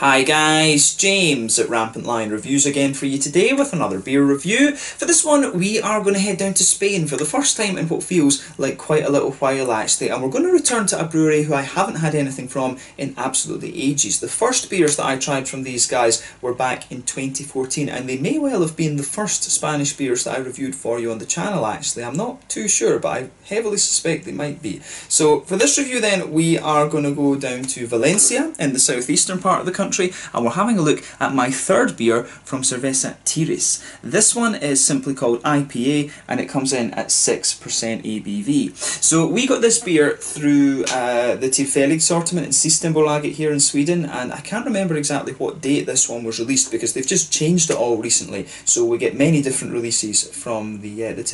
Hi guys, James at Rampant Lion Reviews again for you today with another beer review. For this one, we are going to head down to Spain for the first time in what feels like quite a little while actually, and we're going to return to a brewery who I haven't had anything from in absolutely ages. The first beers that I tried from these guys were back in 2014, and they may well have been the first Spanish beers that I reviewed for you on the channel actually. I'm not too sure, but I heavily suspect they might be. So for this review then, we are going to go down to Valencia in the southeastern part of the country country and we're having a look at my third beer from Cerveza Tyris. This one is simply called IPA and it comes in at 6% ABV. So we got this beer through uh, the Tillfällig sortiment in Systembolaget here in Sweden and I can't remember exactly what date this one was released because they've just changed it all recently so we get many different releases from the, uh, the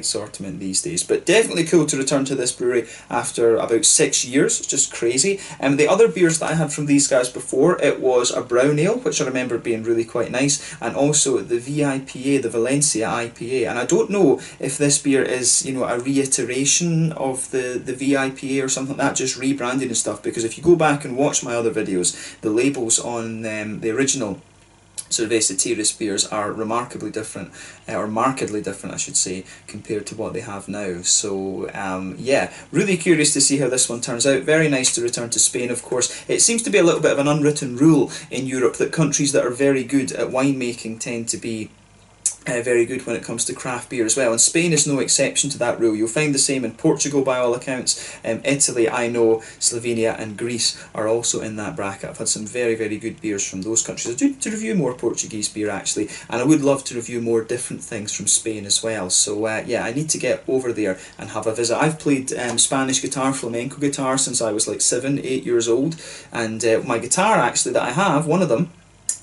assortment these days. But definitely cool to return to this brewery after about six years, it's just crazy. And um, the other beers that I had from these guys before, it was a brown ale, which I remember being really quite nice, and also the VIPA, the Valencia IPA. And I don't know if this beer is, you know, a reiteration of the, the VIPA or something like that, just rebranding and stuff, because if you go back and watch my other videos, the labels on um, the original Cerveza Tyris beers are remarkably different, uh, or markedly different, I should say, compared to what they have now. So, um, yeah, really curious to see how this one turns out. Very nice to return to Spain, of course. It seems to be a little bit of an unwritten rule in Europe that countries that are very good at winemaking tend to be uh, very good when it comes to craft beer as well. And Spain is no exception to that rule. You'll find the same in Portugal by all accounts. Um, Italy, I know, Slovenia and Greece are also in that bracket. I've had some very, very good beers from those countries. I do to review more Portuguese beer actually, and I would love to review more different things from Spain as well. So uh, yeah, I need to get over there and have a visit. I've played um, Spanish guitar, flamenco guitar, since I was like seven, eight years old, and uh, my guitar actually that I have, one of them,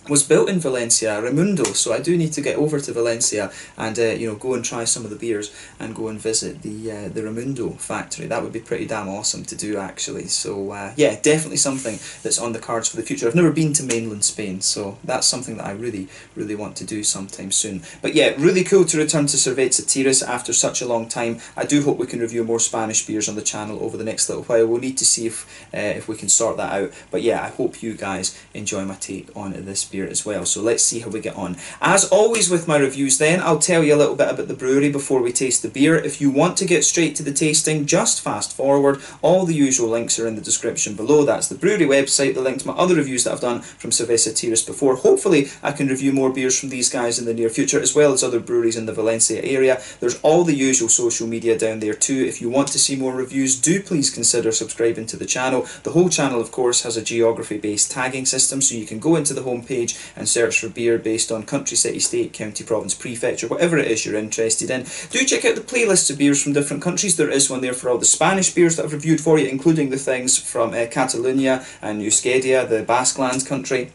was built in Valencia, Raimundo. So I do need to get over to Valencia and uh, you know go and try some of the beers and go and visit the uh, the Raimundo factory. That would be pretty damn awesome to do actually. So uh, yeah, definitely something that's on the cards for the future. I've never been to mainland Spain, so that's something that I really really want to do sometime soon. But yeah, really cool to return to Cerveza Tyris after such a long time. I do hope we can review more Spanish beers on the channel over the next little while. We'll need to see if uh, if we can sort that out. But yeah, I hope you guys enjoy my take on this beer as well. So let's see how we get on. As always with my reviews then, I'll tell you a little bit about the brewery before we taste the beer. If you want to get straight to the tasting, just fast forward. All the usual links are in the description below. That's the brewery website, the link to my other reviews that I've done from Cerveza Tyris before. Hopefully I can review more beers from these guys in the near future, as well as other breweries in the Valencia area. There's all the usual social media down there too. If you want to see more reviews, do please consider subscribing to the channel. The whole channel, of course, has a geography-based tagging system, so you can go into the homepage and search for beer based on country, city, state, county, province, prefecture, whatever it is you're interested in. Do check out the playlists of beers from different countries. There is one there for all the Spanish beers that I've reviewed for you, including the things from uh, Catalonia and Euskadi, the Basque Lands country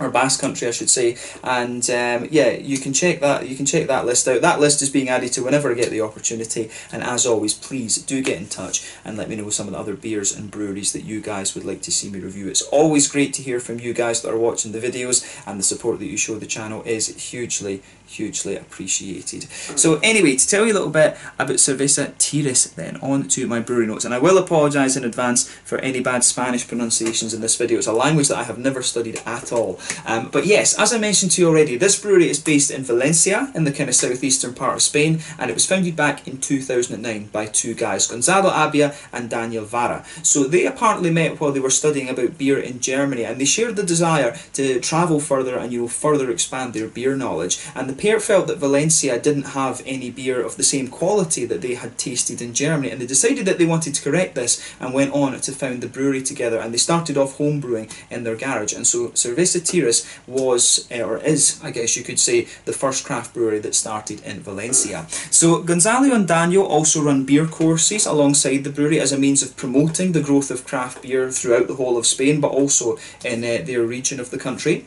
or Basque Country, I should say. And um, yeah, you can check that. You can check that list out. That list is being added to whenever I get the opportunity. And as always, please do get in touch and let me know some of the other beers and breweries that you guys would like to see me review. It's always great to hear from you guys that are watching the videos, and the support that you show the channel is hugely, hugely appreciated. So anyway, to tell you a little bit about Cerveza Tyris, then on to my brewery notes. And I will apologise in advance for any bad Spanish pronunciations in this video. It's a language that I have never studied at all. Um, but yes, as I mentioned to you already, this brewery is based in Valencia, in the kind of southeastern part of Spain, and it was founded back in 2009 by two guys, Gonzalo Abia and Daniel Vara. So they apparently met while they were studying about beer in Germany, and they shared the desire to travel further and you know further expand their beer knowledge. And the pair felt that Valencia didn't have any beer of the same quality that they had tasted in Germany, and they decided that they wanted to correct this and went on to found the brewery together. And they started off home brewing in their garage, and so Cerveza Tyris was, uh, or is, I guess you could say, the first craft brewery that started in Valencia. So Gonzalo and Daniel also run beer courses alongside the brewery as a means of promoting the growth of craft beer throughout the whole of Spain, but also in uh, their region of the country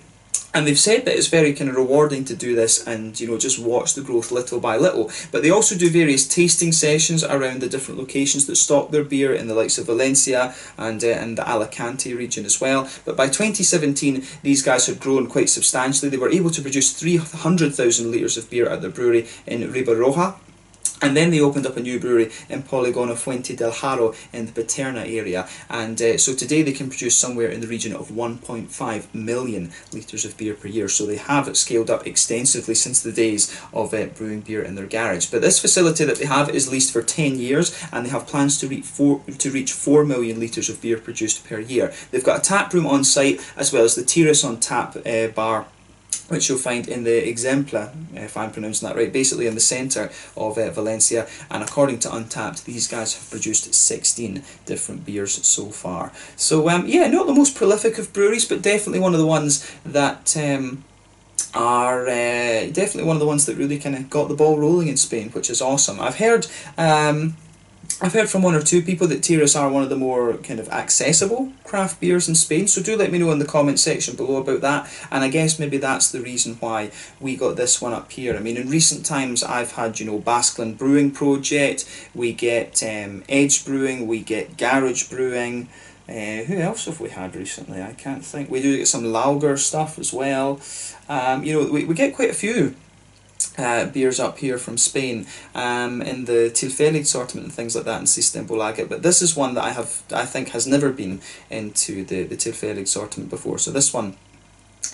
and they've said that it's very kind of rewarding to do this and you know just watch the growth little by little. But they also do various tasting sessions around the different locations that stock their beer in the likes of Valencia and, uh, and the Alicante region as well. But by 2017 these guys had grown quite substantially. They were able to produce 300,000 litres of beer at their brewery in Ribarroja And then they opened up a new brewery in Poligono Fuente del Haro in the Paterna area. And uh, so today they can produce somewhere in the region of 1.5 million litres of beer per year. So they have scaled up extensively since the days of uh, brewing beer in their garage. But this facility that they have is leased for 10 years and they have plans to reach 4, to reach 4 million litres of beer produced per year. They've got a tap room on site as well as the Terrace on Tap uh, bar which you'll find in the Eixample, if I'm pronouncing that right, basically in the centre of uh, Valencia. And according to Untappd, these guys have produced 16 different beers so far. So, um, yeah, not the most prolific of breweries, but definitely one of the ones that. Um, are uh, definitely one of the ones that really kind of got the ball rolling in Spain, which is awesome. I've heard um, I've heard from one or two people that Tyris are one of the more kind of accessible craft beers in Spain, so do let me know in the comment section below about that. And I guess maybe that's the reason why we got this one up here. I mean, in recent times, I've had you know Basqueland Brewing Project, we get um, Edge Brewing, we get Garage Brewing. Uh, who else have we had recently? I can't think. We do get some Lager stuff as well. Um, you know, we, we get quite a few uh, beers up here from Spain um, in the Tilfällig assortment and things like that in Systembolaget. But this is one that I have, I think, has never been into the, the Tilfällig assortment before. So this one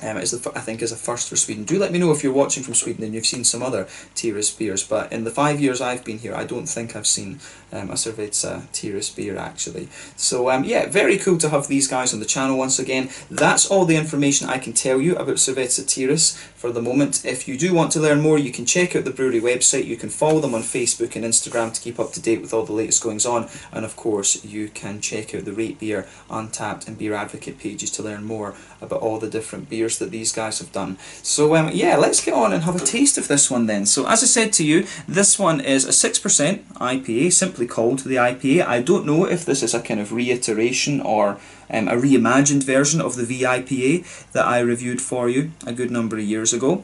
um, is the, I think is a first for Sweden. Do let me know if you're watching from Sweden and you've seen some other Tyris beers. But in the five years I've been here, I don't think I've seen um, a Cerveza Tyris beer actually. So um, yeah, very cool to have these guys on the channel once again. That's all the information I can tell you about Cerveza Tyris for the moment. If you do want to learn more, you can check out the brewery website. You can follow them on Facebook and Instagram to keep up to date with all the latest goings on. And of course, you can check out the Rate Beer, Untappd and Beer Advocate pages to learn more about all the different beers that these guys have done. So um, yeah, let's get on and have a taste of this one then. So as I said to you, this one is a 6% IPA, simply called the IPA. I don't know if this is a kind of reiteration or um, a reimagined version of the VIPA that I reviewed for you a good number of years ago.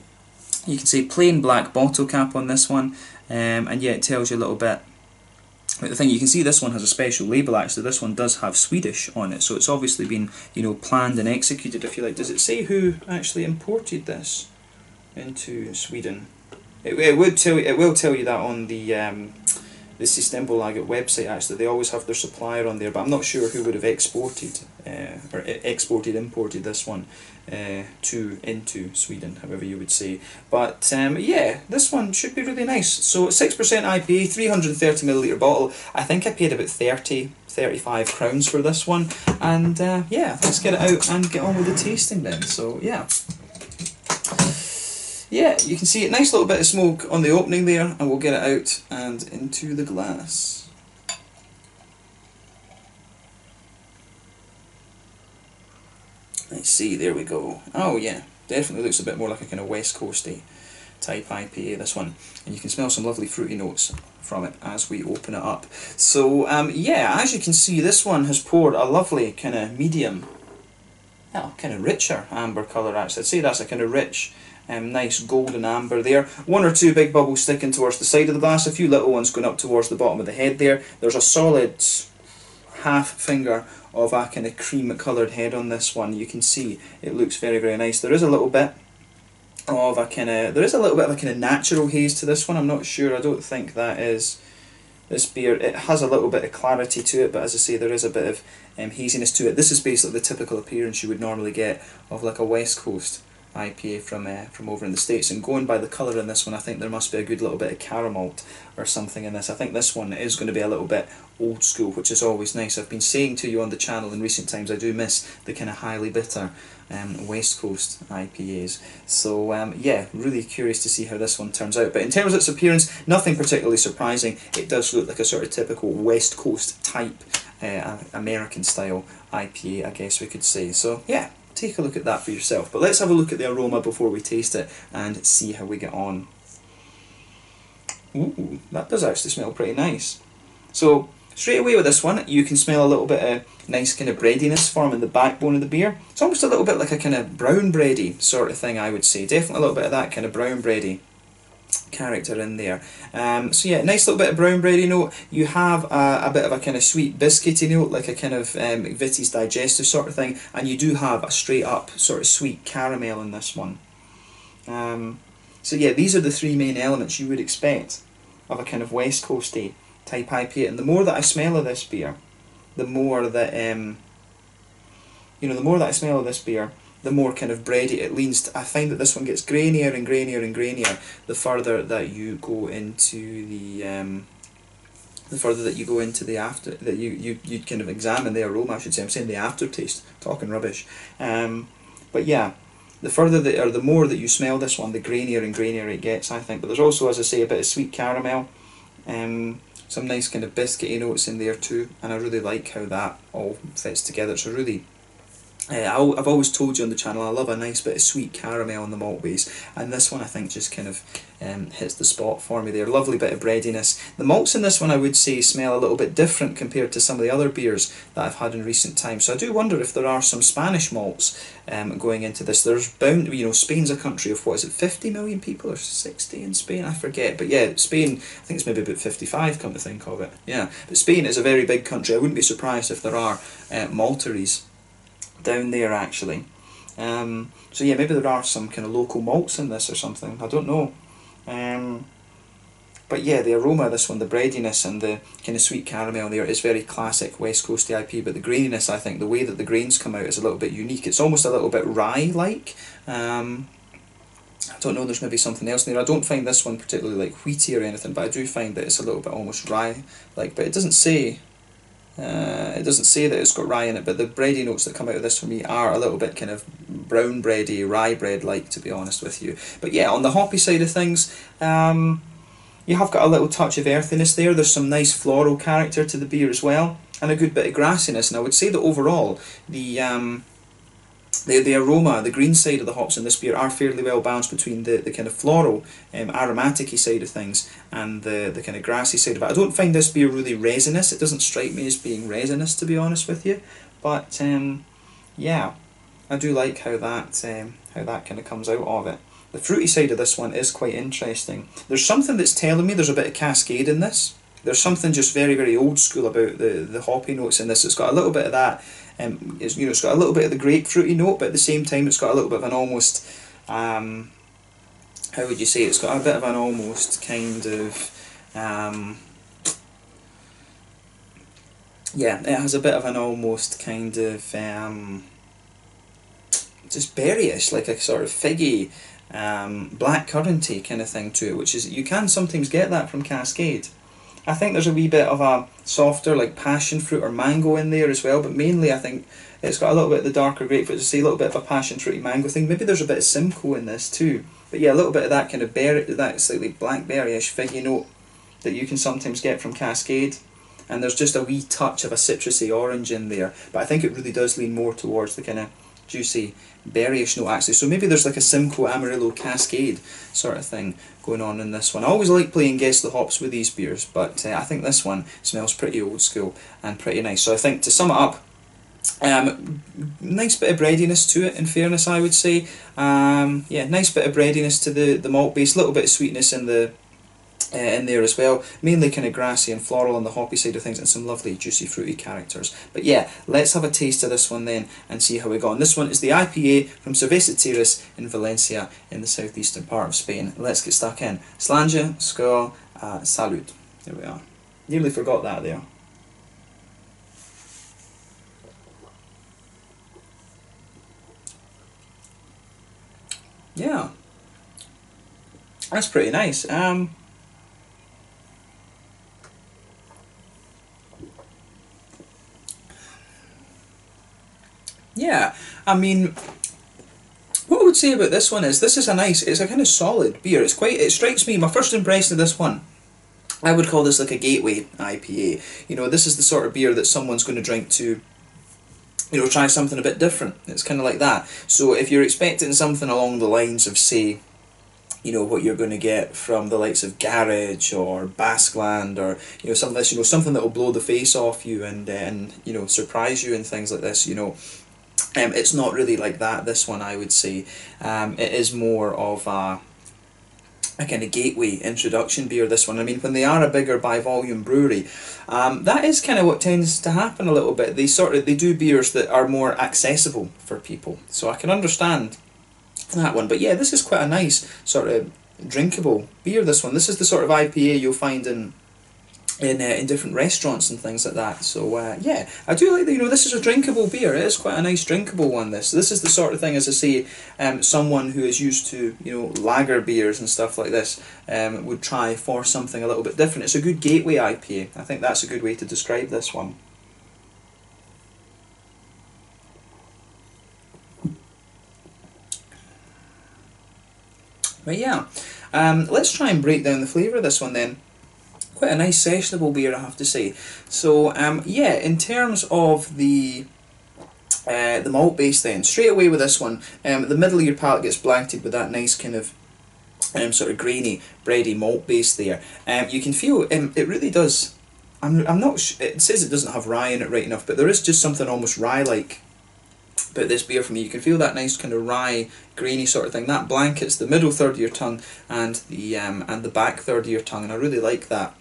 You can see plain black bottle cap on this one, um, and yeah, it tells you a little bit the thing you can see this one has a special label actually. This one does have Swedish on it so it's obviously been you know planned and executed if you like. Does it say who actually imported this into Sweden? It, it would tell it will tell you that on the um, the Systembolaget website actually. They always have their supplier on there but I'm not sure who would have exported uh, or exported imported this one uh, to into Sweden however you would say. But um, yeah this one should be really nice. So 6% IPA 330 milliliter bottle. I think I paid about 30 35 crowns for this one. And uh, yeah let's get it out and get on with the tasting then. So yeah yeah, you can see a nice little bit of smoke on the opening there, and we'll get it out and into the glass. Let's see, there we go. Oh yeah, definitely looks a bit more like a kind of West Coasty type IPA, this one. And you can smell some lovely fruity notes from it as we open it up. So um, yeah, as you can see, this one has poured a lovely kind of medium, well, kind of richer amber colour actually. I'd say that's a kind of rich um, nice golden amber there. One or two big bubbles sticking towards the side of the glass, a few little ones going up towards the bottom of the head there. There's a solid half finger of a kind of cream coloured head on this one. You can see it looks very, very nice. There is a little bit of a kind of, there is a little bit of a kind of natural haze to this one. I'm not sure, I don't think that is this beer. It has a little bit of clarity to it, but as I say, there is a bit of um, haziness to it. This is basically the typical appearance you would normally get of like a West Coast IPA from uh, from over in the States. And going by the colour in this one, I think there must be a good little bit of caramel or something in this. I think this one is going to be a little bit old school, which is always nice. I've been saying to you on the channel in recent times, I do miss the kind of highly bitter um, West Coast IPAs. So um, yeah, really curious to see how this one turns out. But in terms of its appearance, nothing particularly surprising. It does look like a sort of typical West Coast type uh, American style IPA, I guess we could say. So yeah, take a look at that for yourself. But let's have a look at the aroma before we taste it and see how we get on. Ooh, that does actually smell pretty nice. So straight away with this one, you can smell a little bit of nice kind of breadiness forming the backbone of the beer. It's almost a little bit like a kind of brown bready sort of thing, I would say. Definitely a little bit of that kind of brown bready character in there. Um, so yeah, nice little bit of brown bready note. You have a, a, bit of a kind of sweet biscuity note, like a kind of um, McVitie's digestive sort of thing, and you do have a straight up sort of sweet caramel in this one. Um, so yeah, these are the three main elements you would expect of a kind of West Coasty type IPA. And the more that I smell of this beer, the more that um, you know, the more that I smell of this beer, the more kind of bready it leans. To, I find that this one gets grainier and grainier and grainier the further that you go into the um, the further that you go into the after that you, you, you kind of examine the aroma I should say. I'm saying the aftertaste talking rubbish. Um, but yeah the further that or the more that you smell this one the grainier and grainier it gets I think. But there's also as I say a bit of sweet caramel um, some nice kind of biscuity notes in there too and I really like how that all fits together. It's a really uh, I've always told you on the channel I love a nice bit of sweet caramel on the malt base and this one I think just kind of um, hits the spot for me there. Lovely bit of breadiness. The malts in this one I would say smell a little bit different compared to some of the other beers that I've had in recent times. So I do wonder if there are some Spanish malts um, going into this. There's bound, you know, Spain's a country of what is it, 50 million people or 60 in Spain? I forget. But yeah, Spain, I think it's maybe about 55 come to think of it. Yeah, but Spain is a very big country. I wouldn't be surprised if there are uh, malteries down there actually. Um, so yeah, maybe there are some kind of local malts in this or something. I don't know. Um, but yeah, the aroma of this one, the breadiness and the kind of sweet caramel there is very classic West Coast IP. But the graininess, I think, the way that the grains come out is a little bit unique. It's almost a little bit rye-like. Um, I don't know, there's maybe something else in there. I don't find this one particularly like wheaty or anything, but I do find that it's a little bit almost rye-like. But it doesn't say uh, it doesn't say that it's got rye in it, but the bready notes that come out of this for me are a little bit kind of brown bready, rye bread like, to be honest with you. But yeah, on the hoppy side of things, um, you have got a little touch of earthiness there. There's some nice floral character to the beer as well, and a good bit of grassiness. And I would say that overall, the um, the, the aroma, the green side of the hops in this beer are fairly well balanced between the, the kind of floral, um, aromatic side of things and the, the kind of grassy side of it. I don't find this beer really resinous. It doesn't strike me as being resinous, to be honest with you. But um, yeah, I do like how that um, how that kind of comes out of it. The fruity side of this one is quite interesting. There's something that's telling me there's a bit of cascade in this. There's something just very, very old school about the, the hoppy notes in this. It's got a little bit of that um, it's, you know, it's got a little bit of the grapefruity note, but at the same time, it's got a little bit of an almost, um, how would you say? It's got a bit of an almost kind of, um, yeah, it has a bit of an almost kind of, um, just berryish, like a sort of figgy, um, black curranty kind of thing to it, which is you can sometimes get that from Cascade. I think there's a wee bit of a softer like passion fruit or mango in there as well, but mainly I think it's got a little bit of the darker grapefruit, to say a little bit of a passion fruity mango thing. Maybe there's a bit of Simcoe in this too. But yeah, a little bit of that kind of berry, that slightly blackberryish figgy note that you can sometimes get from Cascade. And there's just a wee touch of a citrusy orange in there. But I think it really does lean more towards the kind of juicy berryish note actually. So maybe there's like a Simcoe Amarillo Cascade sort of thing going on in this one. I always like playing Guess the Hops with these beers, but uh, I think this one smells pretty old school and pretty nice. So I think to sum it up, um, nice bit of breadiness to it, in fairness, I would say. Um, yeah, nice bit of breadiness to the, the malt base, little bit of sweetness in the uh, in there as well. Mainly kind of grassy and floral on the hoppy side of things and some lovely juicy fruity characters. But yeah, let's have a taste of this one then and see how we go. And this one is the IPA from Cerveza Tyris in Valencia in the southeastern part of Spain. Let's get stuck in. Slàinte, Skål, uh, Salud. There we are. Nearly forgot that there. Yeah. That's pretty nice. Um, Yeah, I mean, what I would say about this one is this is a nice, it's a kind of solid beer. It's quite, it strikes me, my first impression of this one, I would call this like a gateway IPA. You know, this is the sort of beer that someone's going to drink to, you know, try something a bit different. It's kind of like that. So if you're expecting something along the lines of, say, you know what you're going to get from the likes of Garage or Basqueland or you know some of this you know something that will blow the face off you and uh, and you know surprise you and things like this you know um, it's not really like that, this one, I would say. Um, it is more of a, a kind of gateway introduction beer, this one. I mean, when they are a bigger by volume brewery, um, that is kind of what tends to happen a little bit. They sort of, they do beers that are more accessible for people. So I can understand that one. But yeah, this is quite a nice sort of drinkable beer. This one. This is the sort of IPA you'll find in in uh, in different restaurants and things like that. So uh, yeah, I do like that. You know, this is a drinkable beer. It is quite a nice drinkable one. This this is the sort of thing, as I say, um, someone who is used to you know lager beers and stuff like this um, would try for something a little bit different. It's a good gateway IPA. I think that's a good way to describe this one. But yeah, um, let's try and break down the flavour of this one then quite a nice sessionable beer, I have to say. So um, yeah, in terms of the uh, the malt base, then straight away with this one, um, the middle of your palate gets blanketed with that nice kind of um, sort of grainy, bready malt base there. Um, you can feel um, it really does. I'm, I'm not. It says it doesn't have rye in it right enough, but there is just something almost rye-like about this beer for me. You can feel that nice kind of rye, grainy sort of thing. That blankets the middle third of your tongue and the um, and the back third of your tongue, and I really like that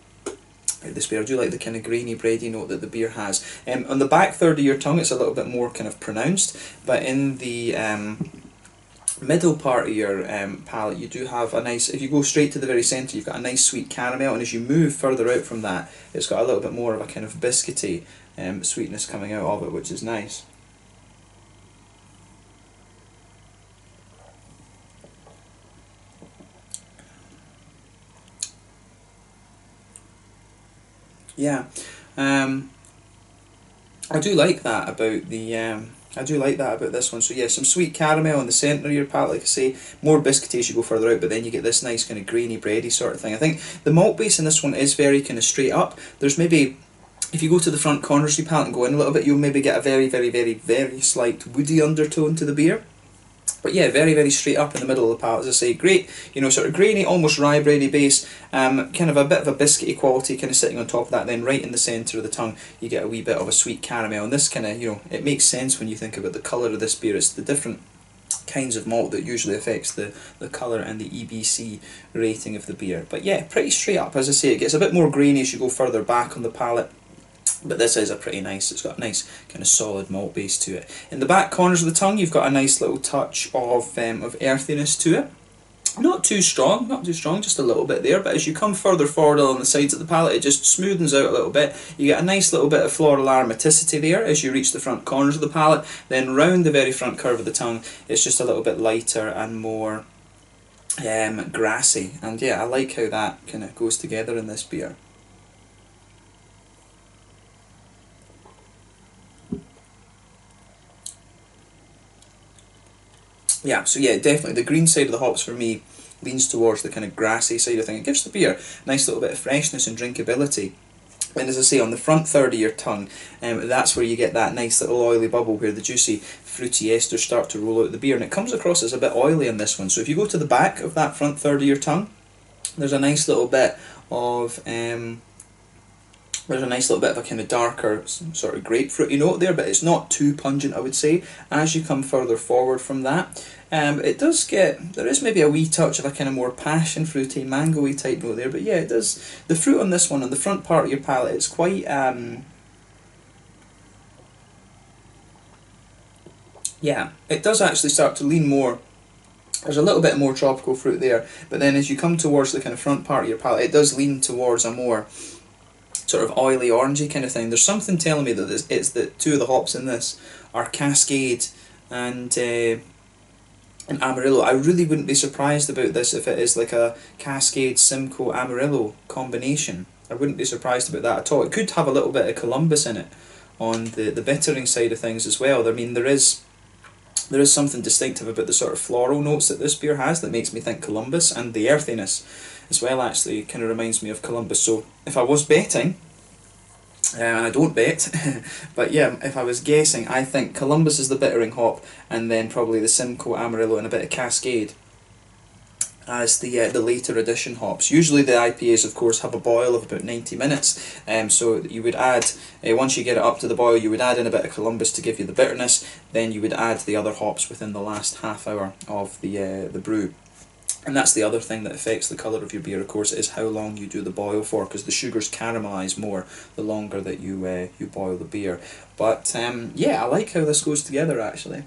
this beer. I do like the kind of grainy, bready note that the beer has. Um, on the back third of your tongue, it's a little bit more kind of pronounced, but in the um, middle part of your um, palate, you do have a nice. If you go straight to the very centre, you've got a nice sweet caramel, and as you move further out from that, it's got a little bit more of a kind of biscuity um, sweetness coming out of it, which is nice. Yeah, um, I do like that about the. Um, I do like that about this one. So yeah, some sweet caramel in the centre of your palate, like I say, more biscuity as you go further out, but then you get this nice kind of grainy, bready sort of thing. I think the malt base in this one is very kind of straight up. There's maybe if you go to the front corners of your palate and go in a little bit, you'll maybe get a very, very, very, very slight woody undertone to the beer. But yeah, very, very straight up in the middle of the palate, as I say. Great, you know, sort of grainy, almost rye bready base, um, kind of a bit of a biscuity quality kind of sitting on top of that. Then right in the centre of the tongue, you get a wee bit of a sweet caramel. And this kind of, you know, it makes sense when you think about the colour of this beer. It's the different kinds of malt that usually affects the, the colour and the EBC rating of the beer. But yeah, pretty straight up, as I say. It gets a bit more grainy as you go further back on the palate but this is a pretty nice, it's got a nice kind of solid malt base to it. In the back corners of the tongue you've got a nice little touch of, um, of earthiness to it. Not too strong, not too strong, just a little bit there, but as you come further forward along the sides of the palate, it just smoothens out a little bit. You get a nice little bit of floral aromaticity there as you reach the front corners of the palate. Then round the very front curve of the tongue, it's just a little bit lighter and more um, grassy. And yeah, I like how that kind of goes together in this beer. Yeah, so yeah, definitely the green side of the hops for me leans towards the kind of grassy side of thing. It gives the beer a nice little bit of freshness and drinkability. And as I say, on the front third of your tongue, um, that's where you get that nice little oily bubble where the juicy fruity esters start to roll out of the beer. And it comes across as a bit oily in this one. So if you go to the back of that front third of your tongue, there's a nice little bit of um, there's a nice little bit of a kind of darker sort of grapefruity note there, but it's not too pungent, I would say. As you come further forward from that, um, it does get, there is maybe a wee touch of a kind of more passion fruity, mangoey type note there, but yeah, it does. The fruit on this one, on the front part of your palate, it's quite, um, yeah, it does actually start to lean more there's a little bit more tropical fruit there, but then as you come towards the kind of front part of your palate, it does lean towards a more sort of oily orangey kind of thing. There's something telling me that it's, it's that two of the hops in this are Cascade and uh, Amarillo. I really wouldn't be surprised about this if it is like a Cascade Simcoe Amarillo combination. I wouldn't be surprised about that at all. It could have a little bit of Columbus in it on the the bittering side of things as well. I mean there is there is something distinctive about the sort of floral notes that this beer has that makes me think Columbus and the earthiness as well actually kind of reminds me of Columbus. So if I was betting, uh, and I don't bet, but yeah, if I was guessing, I think Columbus is the bittering hop, and then probably the Simcoe Amarillo and a bit of Cascade as the uh, the later addition hops. Usually the IPAs, of course, have a boil of about 90 minutes, um, so you would add, uh, once you get it up to the boil, you would add in a bit of Columbus to give you the bitterness, then you would add the other hops within the last half hour of the, uh, the brew. And that's the other thing that affects the colour of your beer, of course, is how long you do the boil for, because the sugars caramelise more the longer that you uh, you boil the beer. But um, yeah, I like how this goes together actually.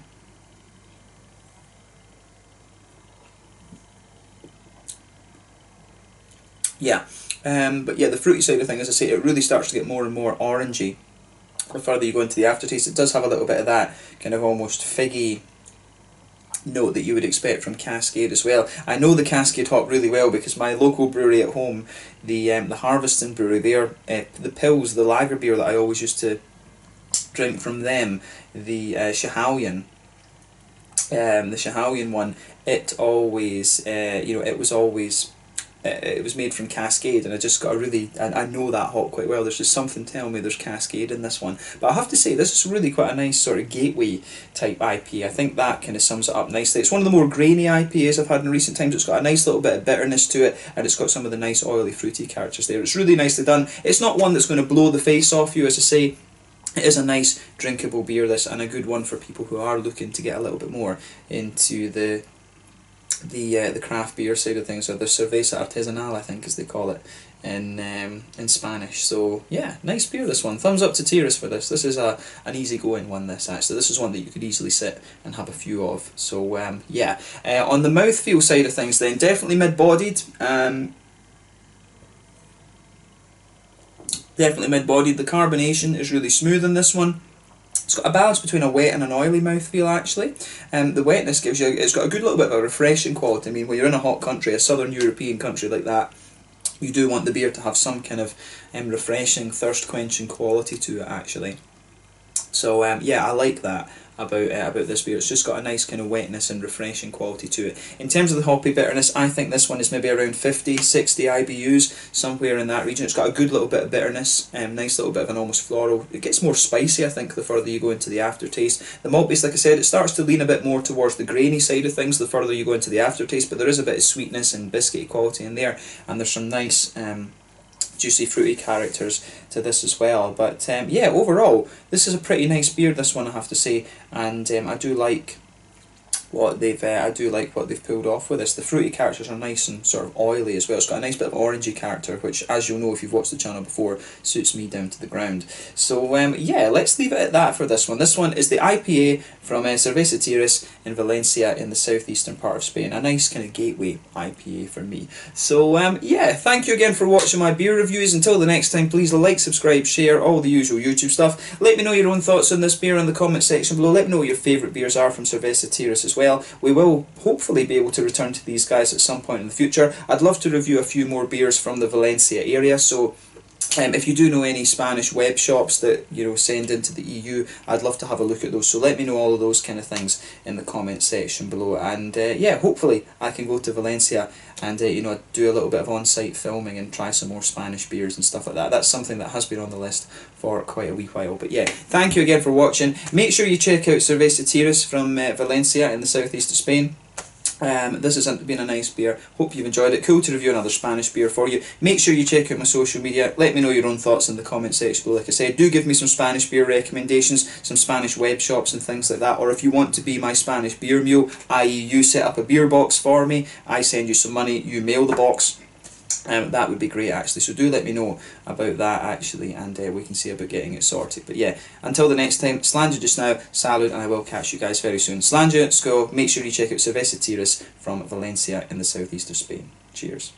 yeah. Um, but yeah, the fruity side of things, as I say, it really starts to get more and more orangey. The further you go into the aftertaste, it does have a little bit of that kind of almost figgy note that you would expect from Cascade as well. I know the Cascade hop really well because my local brewery at home, the um, the Harviestoun Brewery, they're uh, the pills, the lager beer that I always used to drink from them, the uh, Schiehallion, um, the Schiehallion one, it always, uh, you know, it was always Uh, it was made from Cascade, and I just got a really, and I know that hop quite well. There's just something telling me there's Cascade in this one. But I have to say, this is really quite a nice sort of gateway type IP. I think that kind of sums it up nicely. It's one of the more grainy IPAs I've had in recent times. It's got a nice little bit of bitterness to it, and it's got some of the nice oily, fruity characters there. It's really nicely done. It's not one that's going to blow the face off you, as I say. It is a nice drinkable beer, this, and a good one for people who are looking to get a little bit more into the the uh, the craft beer side of things, or the cerveza artesanal, I think, as they call it in um, in Spanish. So yeah, nice beer this one. Thumbs up to Tyris for this. This is a an easy going one. This actually, this is one that you could easily sit and have a few of. So um, yeah, uh, on the mouthfeel side of things, then definitely mid bodied. Um, definitely mid bodied. The carbonation is really smooth in this one. It's got a balance between a wet and an oily mouthfeel actually. Um, the wetness gives you, it's got a good little bit of a refreshing quality. I mean, when you're in a hot country, a southern European country like that, you do want the beer to have some kind of um, refreshing, thirst quenching quality to it actually. So um, yeah, I like that about uh, about this beer. It's just got a nice kind of wetness and refreshing quality to it. In terms of the hoppy bitterness, I think this one is maybe around 50, 60 IBUs, somewhere in that region. It's got a good little bit of bitterness, um, nice little bit of an almost floral. It gets more spicy, I think, the further you go into the aftertaste. The malt base, like I said, it starts to lean a bit more towards the grainy side of things the further you go into the aftertaste, but there is a bit of sweetness and biscuity quality in there, and there's some nice um, juicy fruity characters to this as well? But um, yeah overall this is a pretty nice beer this one I have to say. And um, I do like what they've uh, I do like what they've pulled off with this. The fruity characters are nice and sort of oily as well. It's got a nice bit of orangey character, which, as you'll know if you've watched the channel before, suits me down to the ground. So um, yeah, let's leave it at that for this one. This one is the IPA from uh, Cerveza Tyris in Valencia in the southeastern part of Spain. A nice kind of gateway IPA for me. So um, yeah, thank you again for watching my beer reviews. Until the next time, please like, subscribe, share, all the usual YouTube stuff. Let me know your own thoughts on this beer in the comment section below. Let me know what your favourite beers are from Cerveza Tyris as well. We will hopefully be able to return to these guys at some point in the future. I'd love to review a few more beers from the Valencia area, so um, if you do know any Spanish web shops that you know send into the EU, I'd love to have a look at those. So let me know all of those kind of things in the comment section below. And uh, yeah, hopefully I can go to Valencia and uh, you know do a little bit of on-site filming and try some more Spanish beers and stuff like that. That's something that has been on the list for quite a wee while. But yeah, thank you again for watching. Make sure you check out Cerveza Tyris from uh, Valencia in the southeast of Spain. Um, this has been a nice beer. Hope you've enjoyed it. Cool to review another Spanish beer for you. Make sure you check out my social media. Let me know your own thoughts in the comment section below. Like I said, do give me some Spanish beer recommendations, some Spanish web shops and things like that. Or if you want to be my Spanish beer mule, i.e. you set up a beer box for me, I send you some money, you mail the box um, that would be great actually. So do let me know about that actually and uh, we can see about getting it sorted. But yeah, until the next time, Slàinte just now, salud and I will catch you guys very soon. Slàinte, Skål, make sure you check out Cerveza Tyris from Valencia in the southeast of Spain. Cheers.